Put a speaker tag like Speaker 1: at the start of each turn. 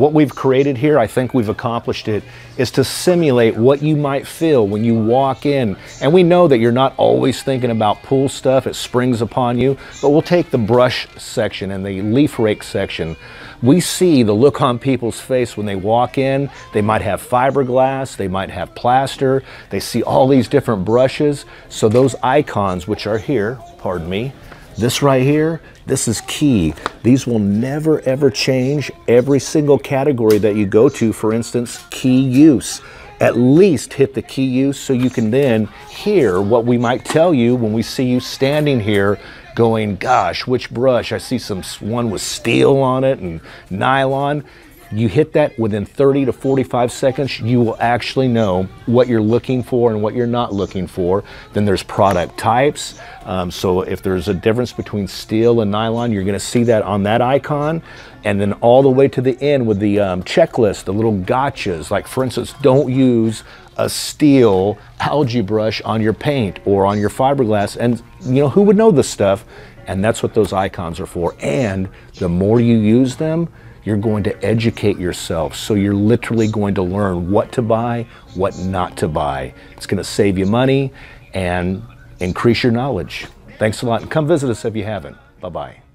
Speaker 1: What we've created here, I think we've accomplished it, is to simulate what you might feel when you walk in. And we know that you're not always thinking about pool stuff, it springs upon you, but we'll take the brush section and the leaf rake section. We see the look on people's face when they walk in. They might have fiberglass, they might have plaster, they see all these different brushes. So those icons, which are here, pardon me, this right here, this is key. These will never ever change every single category that you go to, for instance, key use. At least hit the key use so you can then hear what we might tell you when we see you standing here going, gosh, which brush? I see some one with steel on it and nylon. You hit that within 30 to 45 seconds, you will actually know what you're looking for and what you're not looking for. Then there's product types. Um, so if there's a difference between steel and nylon, you're gonna see that on that icon. And then all the way to the end with the um, checklist, the little gotchas, like for instance, don't use a steel algae brush on your paint or on your fiberglass. And you know, who would know this stuff? And that's what those icons are for. And the more you use them, you're going to educate yourself. So you're literally going to learn what to buy, what not to buy. It's going to save you money and increase your knowledge. Thanks a lot. And come visit us if you haven't. Bye bye.